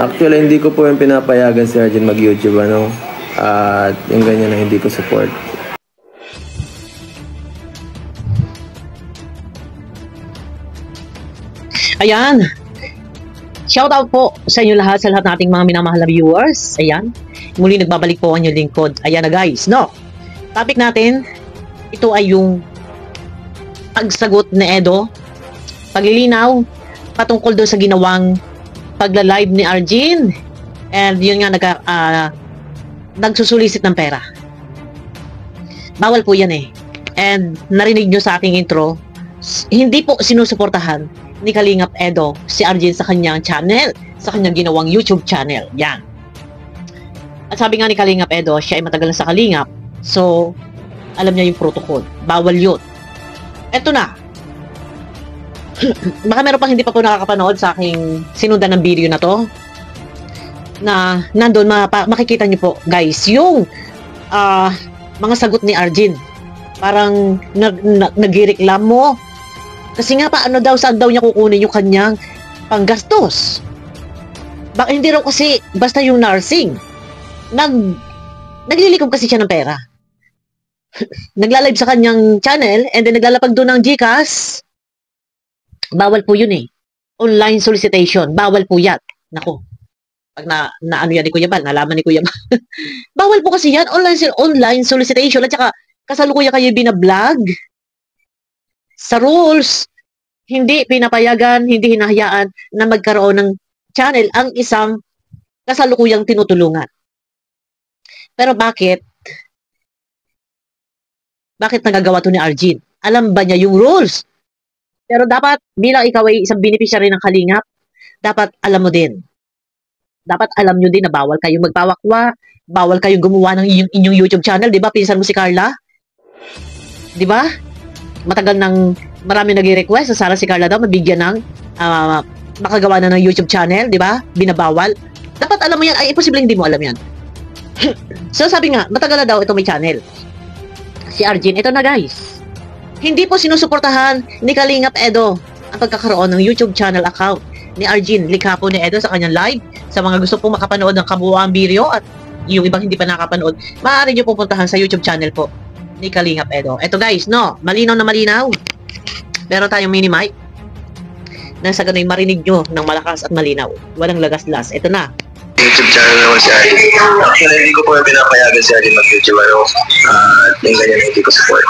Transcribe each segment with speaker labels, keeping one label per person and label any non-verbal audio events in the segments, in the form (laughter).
Speaker 1: Actually, hindi ko po yung pinapayagan si Arjun mag-YouTube, ano. At yung ganyan na hindi ko support.
Speaker 2: Ayan. Shout out po sa inyo lahat, sa lahat nating mga minamahal na viewers. Ayan. Muli nagbabalik po ang inyong lingkod. Ayan na guys, no? Topic natin, ito ay yung pagsagot ni Edo. Paglilinaw patungkol doon sa ginawang pagla-live ni Arjin. And yun nga, nag, ah, nagsusulisit ng pera. Bawal po yan eh. And narinig nyo sa aking intro, hindi po sinusuportahan ni Kalingap Edo si Arjun sa kanyang channel, sa kanyang ginawang YouTube channel. Yan. At sabi nga ni Kalingap Edo, siya ay matagal na sa Kalingap. So, alam niya yung protocol. Bawal yun. Eto na. Baka meron pang hindi pa po nakakapanood sa aking sinundan ng video na to. Na nandun, mapa, makikita niyo po, guys, yung ah, mga sagot ni Arjun. Parang nag, nag, nagreklamo kasi nga paano daw, saan daw niya kukunin yung kanyang panggastos? Baka hindi raw kasi basta yung nursing. Nag, naglilikom kasi siya ng pera. (laughs) Nagla-live sa kanyang channel and then naglalapag doon ng GCash. Bawal po yun eh. Online solicitation. Bawal po yan. Nako. Pag na, na ano yan ni Kuya Bal, nalaman ni Kuya Bal. (laughs) Bawal po kasi yan. Online, online solicitation. At saka, kasalukuyan kayo binablog sa rules, hindi pinapayagan, hindi hinahayaan na magkaroon ng channel ang isang kasalukuyang tinutulungan. Pero bakit? Bakit nagagawa to ni Arjin? Alam ba niya yung rules? Pero dapat, bilang ikaw ay isang beneficiary ng kalingap, dapat alam mo din. Dapat alam nyo din na bawal kayong magpawakwa, bawal kayong gumawa ng inyong, inyong YouTube channel, di ba? Pinsan mo si Carla? Di ba? matagal nang marami nag-request sa sana si Carla daw mabigyan ng ah, makagawa na ng YouTube channel, di ba? Binabawal. Dapat alam mo yan. Ay, imposible hindi mo alam yan. (laughs) so, sabi nga, matagal na daw ito may channel. Si Arjin, ito na guys. Hindi po sinusuportahan ni Kalingap Edo ang pagkakaroon ng YouTube channel account ni Arjin. Likha po ni Edo sa kanyang live. Sa mga gusto po makapanood ng kabuuang video at yung ibang hindi pa nakapanood, maaari nyo pupuntahan sa YouTube channel po ni Kalingap Edo. Ito guys, no, malinaw na malinaw. Meron tayong mini mic na sa ganun marinig nyo ng malakas at malinaw. Walang lagas-las. Ito na.
Speaker 1: YouTube channel naman si Arjun. Actually, hindi ko po yung pinapayagan si Arjun mag-YouTube, ano. At yung ganyan hindi ko support.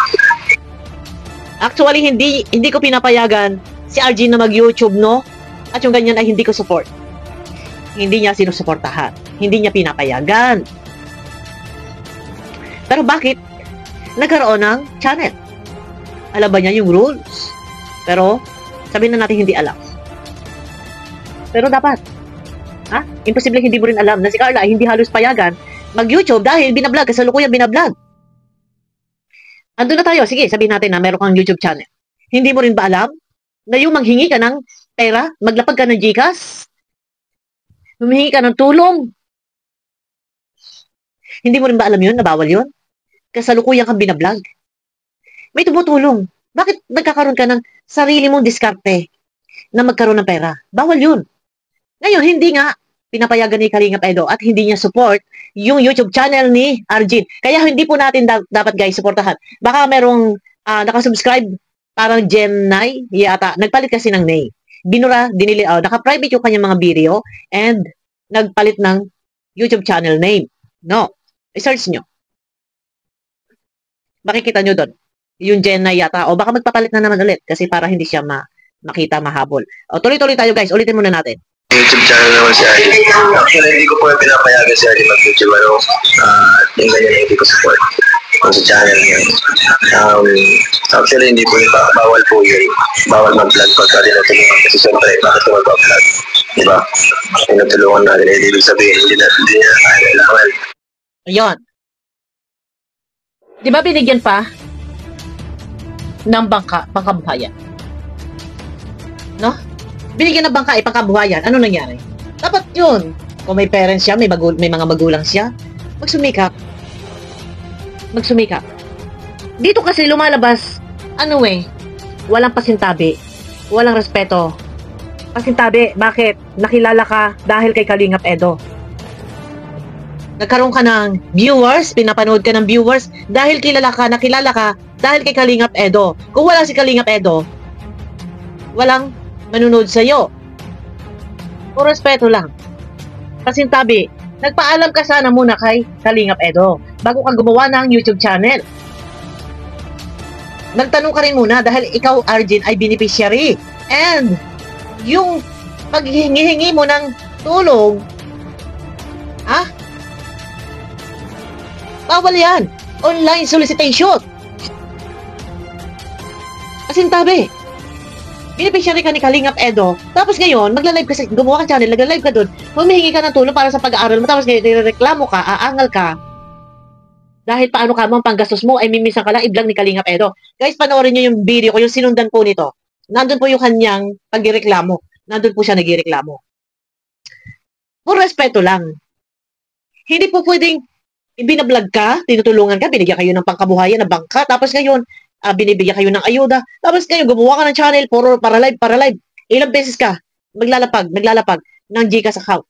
Speaker 2: Actually, hindi hindi ko pinapayagan si RG na mag-YouTube, no? At yung ganyan ay hindi ko support. Hindi niya sinusuportahan. Hindi niya pinapayagan. Pero bakit nagkaroon ng channel? Alam ba niya yung rules? Pero, sabihin na natin hindi alam. Pero dapat. Ha? Imposible hindi mo rin alam na si Carla hindi halos payagan mag-YouTube dahil binablog, kasalukuyan binablog. Andun na tayo. Sige, sabihin natin na meron kang YouTube channel. Hindi mo rin ba alam na yung manghingi ka ng pera, maglapag ka ng Gcash, humihingi ka ng tulong. Hindi mo rin ba alam yun, na bawal yun? Kasalukuyan kang binablog. May tumutulong. Bakit nagkakaroon ka ng sarili mong diskarte na magkaroon ng pera? Bawal yun. Ngayon, hindi nga pinapayagan ni Kalingap Edo at hindi niya support yung YouTube channel ni Arjin. Kaya hindi po natin da- dapat guys supportahan. Baka merong ah, nakasubscribe parang Gemini yata. Nagpalit kasi ng name. Binura, dinili, oh, naka-private yung kanyang mga video and nagpalit ng YouTube channel name. No. I-search nyo. Makikita nyo doon. Yung Gemini yata. O baka magpapalit na naman ulit kasi para hindi siya ma makita mahabol. O tuloy-tuloy tayo guys. Ulitin muna natin.
Speaker 1: YouTube channel naman si Arjun. Actually, hindi ko po pinapayagan si Arjun mag-YouTube, ano. At yung ganyan hindi ko support. Kung sa channel niya. Um, actually, hindi po yung ba- bawal po yun. Bawal mag-vlog pagka tinutulungan. Kasi siyempre, bakit ko mag-vlog? Diba? Tinutulungan natin. Eh, ibig sabihin, hindi na, hindi na kailangan.
Speaker 2: Ayun. Di ba binigyan pa ng bangka, pangkabuhayan? No? Binigyan ng bangka, ipangkabuhayan. Ano nangyari? Dapat yun. Kung may parents siya, may, magul- may mga magulang siya, magsumikap. Magsumikap. Dito kasi lumalabas, ano eh, walang pasintabi, walang respeto Pasintabi, bakit? Nakilala ka dahil kay Kalingap Edo. Nagkaroon ka ng viewers, pinapanood ka ng viewers, dahil kilala ka, nakilala ka, dahil kay Kalingap Edo. Kung wala si Kalingap Edo, walang manunood sa'yo. Puro respeto lang. Pasintabi, nagpaalam ka sana muna kay Kalingap Edo bago ka gumawa ng YouTube channel. Nagtanong ka rin muna dahil ikaw, Arjun, ay beneficiary. And yung paghihingi mo ng tulong, ha? Bawal yan. Online solicitation. Kasintabi. Beneficiary ka ni Kalingap Edo. Tapos ngayon, magla-live ka sa, gumawa ka channel, nagla-live ka doon, humihingi ka ng tulong para sa pag-aaral mo, tapos ngayon, reklamo ka, aangal ka, dahil paano ka mo ang panggastos mo ay mimisan ka lang i-vlog ni Kalingap Edo. Guys, panoorin niyo yung video ko, yung sinundan po nito. Nandun po yung kanyang pagreklamo. Nandun po siya nagreklamo. Puro respeto lang. Hindi po pwedeng binablog ka, tinutulungan ka, binigyan kayo ng pangkabuhayan na bangka, tapos ngayon, uh, binibigyan kayo ng ayuda, tapos ngayon, gumawa ka ng channel, puro para live, para live. Ilang beses ka, maglalapag, naglalapag ng Gcash account.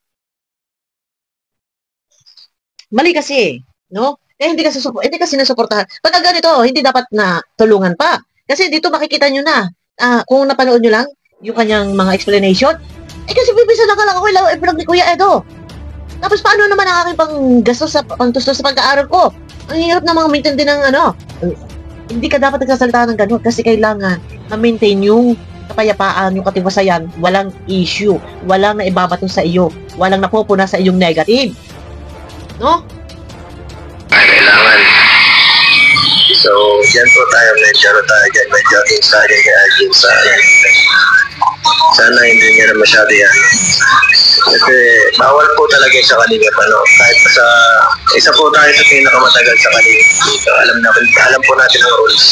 Speaker 2: Mali kasi, no? Eh, hindi kasi, hindi kasi nasuportahan. Pag ganito, hindi dapat na tulungan pa. Kasi dito makikita nyo na, ah, kung napanood nyo lang, yung kanyang mga explanation, eh kasi bibisa na ka lang ako i-vlog ni Kuya Edo. Tapos paano naman ang aking pang gastos sa pangtustos sa pag-aaral ko? Ang hirap na mga maintain din ng ano. Hindi ka dapat nagsasalita ng ganun kasi kailangan ma-maintain yung kapayapaan, yung katiwasayan, walang issue, walang naibabato sa iyo, walang napupuna sa iyong negative. No?
Speaker 1: Kailangan. So, yan po tayo, medyo ano tayo dyan, medyo ating sa Arjun sa sana hindi niya na masyado yan. Kasi bawal po talaga sa kalingap ano. Kahit sa isa po tayo sa pinakamatagal sa dito. Alam na alam po natin ang rules.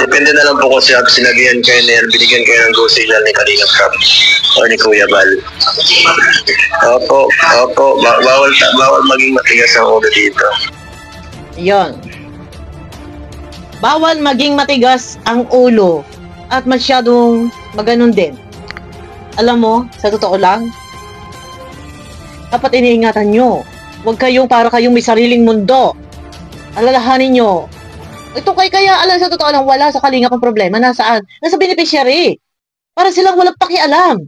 Speaker 1: Depende na lang po kung siya sinabihan kayo na binigyan kayo ng go signal ni Kalingap Cup o ni Kuya Bal. Opo, opo, ba- bawal, bawal maging matigas ang ulo dito.
Speaker 2: Yon. Bawal maging matigas ang ulo at masyadong maganon din. Alam mo, sa totoo lang, dapat iniingatan nyo. Huwag kayong para kayong may sariling mundo. Alalahanin nyo. Ito kay kaya, alam sa totoo lang, wala sa kalingap ang problema. Nasaan? Nasa beneficiary. Para silang walang pakialam.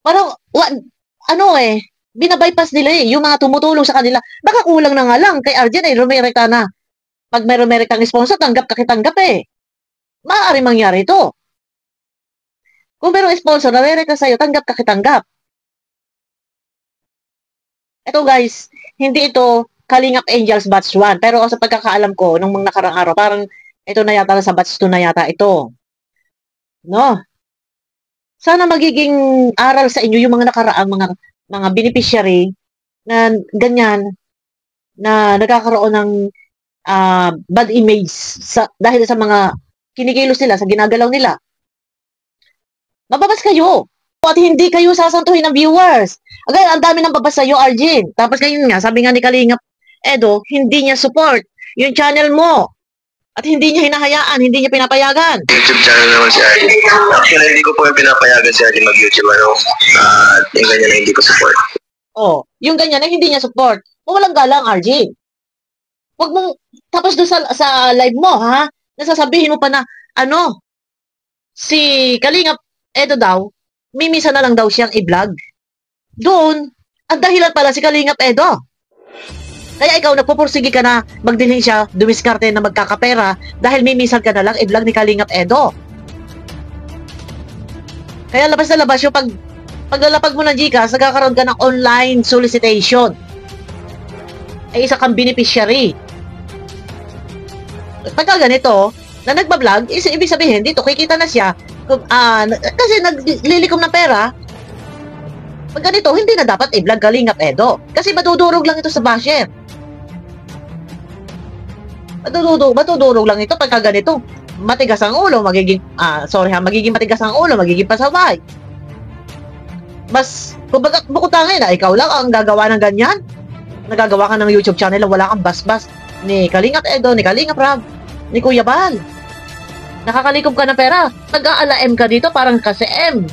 Speaker 2: Parang, wa, ano eh, binabypass nila eh, yung mga tumutulong sa kanila. Baka kulang na nga lang kay Arjen eh, rumereka na. Pag may rumereka sponsor, tanggap kakitanggap eh. Maaari mangyari ito. Kung merong sponsor na re-request sa'yo, tanggap ka kitanggap. Ito guys, hindi ito Kalingap Angels Batch 1. Pero sa pagkakaalam ko, nung mga nakarang araw, parang ito na yata sa Batch 2 na yata ito. No? Sana magiging aral sa inyo yung mga nakaraang mga mga beneficiary na ganyan na nagkakaroon ng uh, bad image sa, dahil sa mga kinikilos nila, sa ginagalaw nila. Mababas kayo. At hindi kayo sasantuhin ng viewers. Agad, ang dami ng babas sa'yo, Arjin. Tapos ngayon nga, sabi nga ni Kalingap Edo, hindi niya support yung channel mo. At hindi niya hinahayaan, hindi niya pinapayagan.
Speaker 1: YouTube channel naman si Arjun. Actually, hindi ko po yung pinapayagan si Arjun mag-YouTube. Ano, uh, yung ganyan na hindi ko support.
Speaker 2: Oh, yung ganyan na hindi niya support. Walang galang, Arjin. Huwag mong, tapos doon sa, sa live mo, ha? Nasasabihin mo pa na, ano, si Kalingap Edo daw, mimisa na lang daw siyang i-vlog. Doon, ang dahilan pala si Kalingap Edo. Kaya ikaw, nagpupursige ka na magdilhin siya, dumiskarte na magkakapera dahil mimisan ka na lang i-vlog ni Kalingap Edo. Kaya labas na labas yung pag paglalapag mo ng Gcash, nagkakaroon ka ng online solicitation. Ay isa kang beneficiary. Pagka ganito, na nagbablog, is, ibig sabihin, dito, kikita na siya, uh, kasi naglilikom ng pera, pag ganito, hindi na dapat i-vlog Kalingap Edo. Kasi madudurog lang ito sa basher. Madudurog, madudurog lang ito pagka ganito. Matigas ang ulo, magiging, ah, sorry ha, magiging matigas ang ulo, magiging pasaway. Mas, kumbaga, bukod tangin na, ikaw lang ang gagawa ng ganyan. Nagagawa ka ng YouTube channel wala kang basbas ni Kalingap Edo, ni Kalingap Rab, ni Kuya Bal. Nakakalikom ka ng pera. Nag-aala M ka dito, parang kasi M.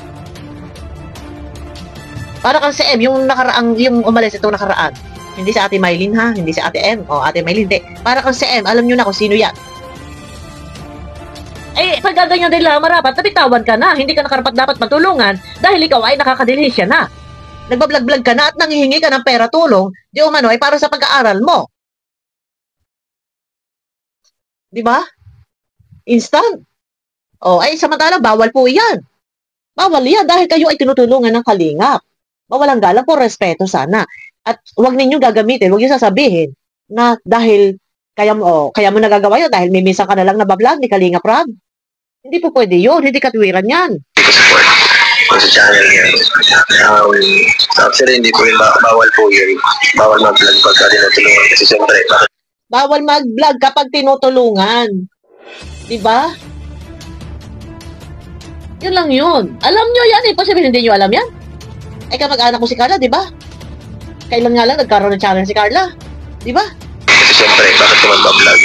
Speaker 2: Para kang si M, yung nakaraang, yung umalis itong nakaraan. Hindi si Ate Mylene ha, hindi si Ate M. O Ate Mylene, hindi. Para kang si M, alam nyo na kung sino yan. Eh, pag gaganyan din lang, marapat, nabitawan ka na. Hindi ka nakarapat dapat matulungan dahil ikaw ay nakakadilisya na. Nagbablog-vlog ka na at nangihingi ka ng pera tulong, di umano ay para sa pag-aaral mo. Di ba? Instant. O, ay samantala, bawal po yan. Bawal yan dahil kayo ay tinutulungan ng kalingap. Mawalang galang po, respeto sana. At huwag ninyo gagamitin, huwag niyo sasabihin na dahil kaya mo, oh, kaya mo nagagawa yun dahil may minsan ka na lang nabablog ni Kalingap Rob. Hindi po pwede yun, hindi katwiran yan.
Speaker 1: Sa channel niya. Um, actually, hindi po yun, ba- bawal po yun. Bawal mag-vlog pagka tinutulungan. Kasi siyempre,
Speaker 2: Bawal mag-vlog kapag tinutulungan. Di ba? Yun lang yun. Alam nyo yan eh. Posible hindi nyo alam yan. Ay kamag-anak ko si Carla, di ba? Kailan nga lang nagkaroon ng channel si Carla. Di ba?
Speaker 1: Kasi siyempre, bakit ko mag-vlog?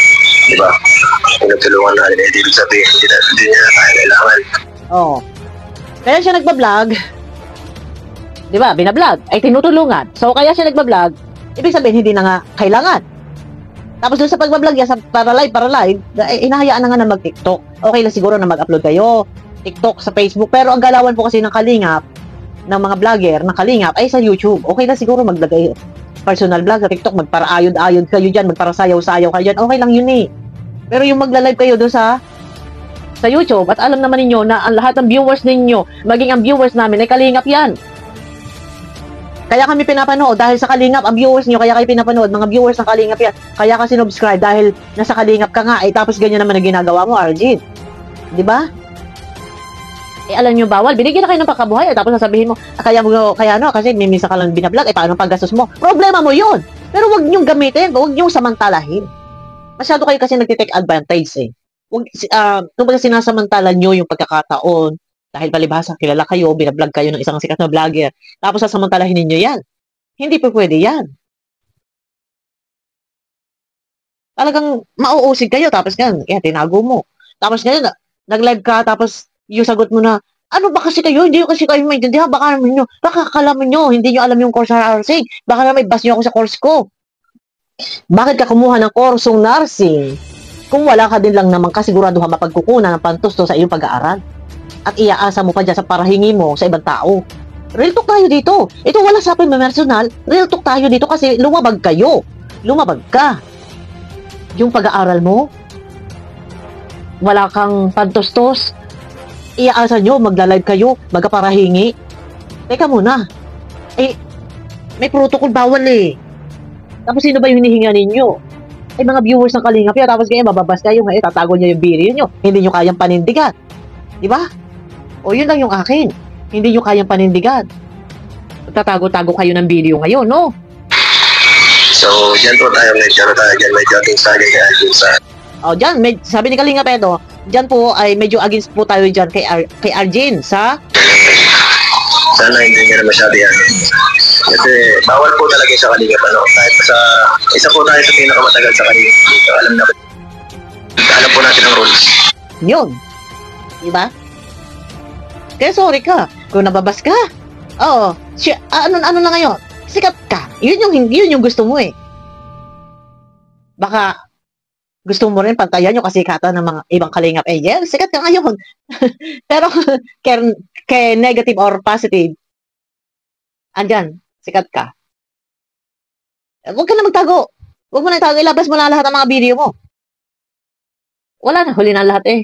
Speaker 1: Di ba? Tinutulungan na rin. Hindi ibig sabihin, hindi, na, hindi na tayo kailangan.
Speaker 2: Oo. Kaya siya nagbablog. Di ba? Binablog. Ay tinutulungan. So kaya siya nagbablog. Ibig sabihin hindi na nga kailangan. Tapos doon sa pagbablog niya sa para live, para live, eh, inahayaan na nga na mag-TikTok. Okay lang siguro na mag-upload kayo. TikTok sa Facebook. Pero ang galawan po kasi ng kalingap, ng mga vlogger, ng kalingap, ay sa YouTube. Okay lang siguro maglagay personal vlog sa TikTok, magpara-ayod-ayod kayo dyan, magpara-sayaw-sayaw kayo dyan. Okay lang yun eh. Pero yung magla-live kayo doon sa sa YouTube at alam naman ninyo na ang lahat ng viewers ninyo, maging ang viewers namin ay kalingap yan. Kaya kami pinapanood dahil sa kalingap ang viewers niyo kaya kayo pinapanood mga viewers ng kalingap yan. Kaya ka sinubscribe dahil nasa kalingap ka nga eh tapos ganyan naman ang ginagawa mo Arjun. 'Di ba? Eh alam niyo bawal, binigyan kayo ng pagkabuhay eh, tapos sasabihin mo, ah, kaya mo kaya ano kasi may minsan ka lang binablog eh paano paggastos mo? Problema mo 'yun. Pero wag niyo gamitin, wag niyo samantalahin. Masyado kayo kasi nagte-take advantage eh. Wag uh, kumbaga sinasamantala niyo yung pagkakataon dahil palibhasa kilala kayo, binablog kayo ng isang sikat na vlogger, tapos sasamantalahin ninyo yan. Hindi po pwede yan. Talagang mauusig kayo, tapos ngayon, yan, tinago mo. Tapos ngayon, nag-live ka, tapos yung sagot mo na, ano ba kasi kayo? Hindi kasi kayo maintindihan. Baka naman nyo, baka kalaman nyo, hindi nyo alam yung course ng nursing. Baka naman may bas nyo ako sa course ko. Bakit ka kumuha ng kursong nursing kung wala ka din lang naman kasiguraduhan mapagkukunan ng pantusto sa iyong pag-aaral? At iaasa mo pa dyan sa parahingi mo sa ibang tao. Real talk tayo dito. Ito wala sa akin personal. Real talk tayo dito kasi lumabag kayo. Lumabag ka. Yung pag-aaral mo, wala kang pantustos. Iaasa nyo, magla-live kayo, magkaparahingi. Teka muna. Eh, may protocol bawal eh. Tapos sino ba yung hinihinga ninyo? Eh, mga viewers ng Kalingap yan. Tapos kayo, mababas kayo ngayon, tatago nyo yung video nyo. Hindi nyo kayang panindigan. Di ba? O yun lang yung akin. Hindi nyo kayang panindigan. Tatago-tago kayo ng video ngayon, no?
Speaker 1: So, dyan po tayo, medyo ano tayo dyan, medyo ating sa dun sa
Speaker 2: O, dyan, med- sabi ni Kalinga Pedo, dyan po ay medyo against po tayo dyan kay, Ar- kay Arjin sa
Speaker 1: sana hindi nyo na masyado yan. Kasi bawal po talaga sa kalingap, ano, kahit sa, isa po tayo sa pinakamatagal sa kalingap. Dito, alam na, alam po natin ang rules.
Speaker 2: yun. Di ba? Kaya sorry ka. Kung nababas ka. Oo. Si, ano, ano na ngayon? Sikat ka. Yun yung, yun yung gusto mo eh. Baka gusto mo rin pantayan yung kasikatan ng mga ibang kalingap. Yeah, sikat ka ngayon. (laughs) Pero, (laughs) kaya, kaya negative or positive, andyan, sikat ka. Huwag ka na magtago. Huwag mo na itago. Ilabas mo na lahat ng mga video mo. Wala na. Huli na lahat eh.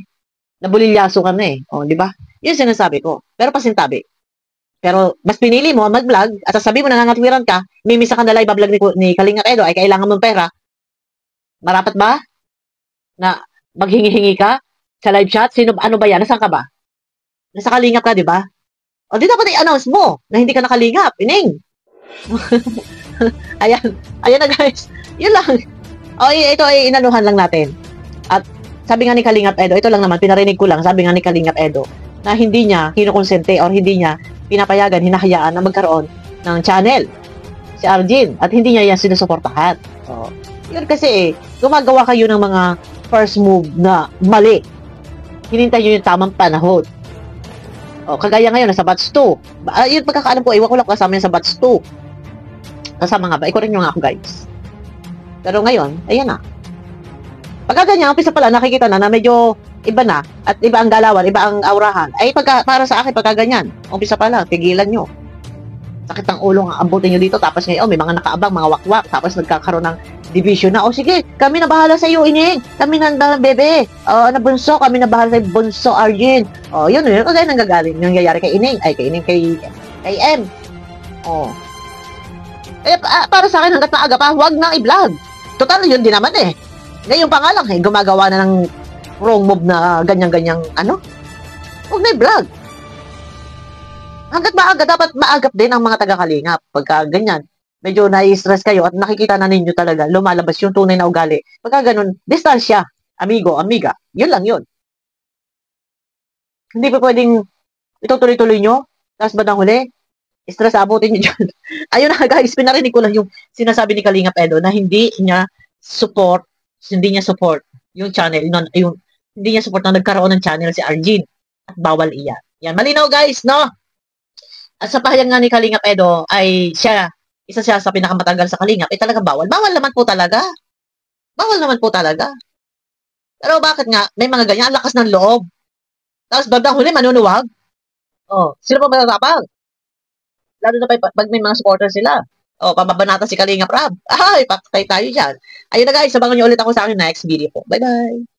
Speaker 2: Nabulilyaso ka na eh. O, di ba? Yun sinasabi ko. Pero pasintabi. Pero mas pinili mo mag-vlog at sasabi mo nangangatwiran ka, may misa ka na live vlog ni, ni Kalingat Edo ay kailangan mong pera. Marapat ba? Na maghingi-hingi ka sa live chat? Sino, ano ba yan? Nasaan ka ba? Nasa kalingap ka, di ba? O di dapat i-announce mo na hindi ka nakalingap. Ining. (laughs) ayan. Ayan na guys. Yun lang. O ito ay inanuhan lang natin. At sabi nga ni Kalingap Edo, ito lang naman, pinarinig ko lang, sabi nga ni Kalingap Edo, na hindi niya kinukonsente or hindi niya pinapayagan, hinahayaan na magkaroon ng channel si Arjin at hindi niya yan sinusuportahan. So, yun kasi eh, gumagawa kayo ng mga first move na mali. Hinintay nyo yung tamang panahon. O, kagaya ngayon, nasa batch 2. Ba- ah, yun, pagkakaalam ko, iwan ko lang kasama yan sa batch 2. Kasama nga ba? Ikaw rin nyo nga ako, guys. Pero ngayon, ayan na. Pagka ganyan, umpisa pala, nakikita na na medyo iba na, at iba ang galawan, iba ang aurahan. Ay, pagka, para sa akin, pagka ganyan, umpisa pa lang, tigilan nyo. Sakit ng ulo ang abutin nyo dito, tapos ngayon, may mga nakaabang, mga wakwak, tapos nagkakaroon ng division na, o sige, kami na bahala sa iyo, ining, kami na na bebe, o na bunso, kami na bahala sa bunso, Arjen. O, yun, yun, kagaya nanggagaling, yung nangyayari kay ining, ay, kay ining, kay, kay M. O. Eh, pa- para sa akin, hanggat maaga pa, huwag nang i-vlog. Total, yun din naman eh. Ngayon pa nga lang, eh, gumagawa na ng wrong move na ganyan-ganyang, ano? Huwag na i-vlog. Hanggat maaga, dapat maagap din ang mga taga-kalingap. Pagka ganyan, medyo nai-stress kayo at nakikita na ninyo talaga, lumalabas yung tunay na ugali. Pagka ganun, distansya, amigo, amiga, yun lang yun. Hindi pa pwedeng itutuloy-tuloy nyo, tapos bandang huli, stress abutin nyo dyan. (laughs) Ayun na guys, pinarinig ko lang yung sinasabi ni Kalingap Edo na hindi niya support, hindi niya support yung channel, yung, yung hindi niya support na nagkaroon ng channel si Arjin at bawal iyan. Yan, malinaw guys, no? At sa pahayag nga ni Kalingap Edo ay siya, isa siya sa pinakamatagal sa Kalingap, ay talaga bawal. Bawal naman po talaga. Bawal naman po talaga. Pero bakit nga, may mga ganyan, ang lakas ng loob. Tapos bandang huli, manunuwag. Oh, sino pa matatapang? Lalo na pa, pag may mga supporter sila. Oh, pababanata si Kalingap Rab. Ay, patay tayo dyan. Ayun na guys, sabangan niyo ulit ako sa akin next video po. Bye-bye!